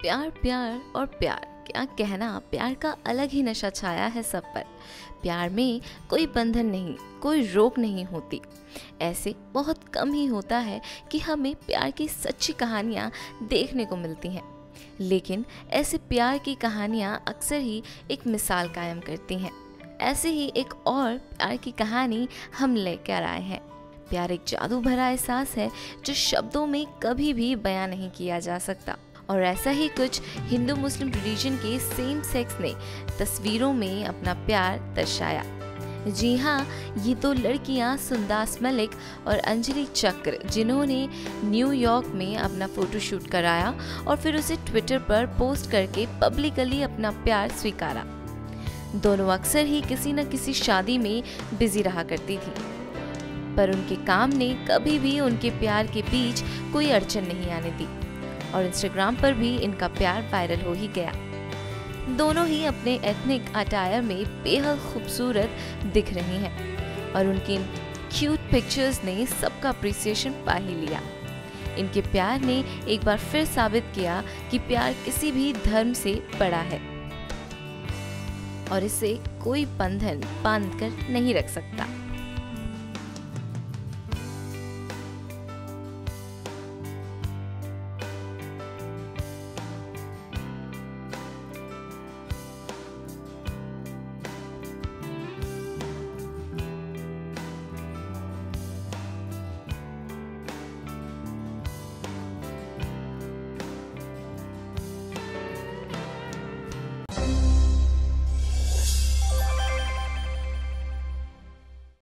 प्यार प्यार और प्यार। क्या कहना, प्यार का अलग ही नशा छाया है सब पर। प्यार में कोई बंधन नहीं, कोई रोक नहीं होती। ऐसे बहुत कम ही होता है कि हमें प्यार की सच्ची कहानियाँ देखने को मिलती हैं। लेकिन ऐसे प्यार की कहानियाँ अक्सर ही एक मिसाल कायम करती हैं। ऐसे ही एक और प्यार की कहानी हम लेकर आए हैं। प्यार एक जादू भरा एहसास है जो शब्दों में कभी भी बयां नहीं किया जा सकता। और ऐसा ही कुछ हिंदू मुस्लिम रिलीजन के सेम सेक्स ने तस्वीरों में अपना प्यार दर्शाया। जी हाँ ये दो लड़कियाँ सुंदास मलिक और अंजलि चक्र, जिन्होंने न्यूयॉर्क में अपना फोटोशूट कराया और फिर उसे ट्विटर पर पोस्ट करके पब्लिकली अपना प्यार स्वीकारा। दोनों अक्सर ही किसी न किसी शादी में बिज़ी रहा करती थी, पर उनके काम ने कभी भी उनके प्यार के बीच कोई अड़चन नहीं आने दी। और इंस्टाग्राम पर भी इनका प्यार वायरल हो ही गया। दोनों ही अपने एथनिक अटायर में बेहद खूबसूरत दिख रही हैं और उनकी क्यूट पिक्चर्स ने सबका अप्रिसिएशन पा ही लिया। इनके प्यार ने एक बार फिर साबित किया कि प्यार किसी भी धर्म से बड़ा है और इसे कोई बंधन बाँध कर नहीं रख सकता।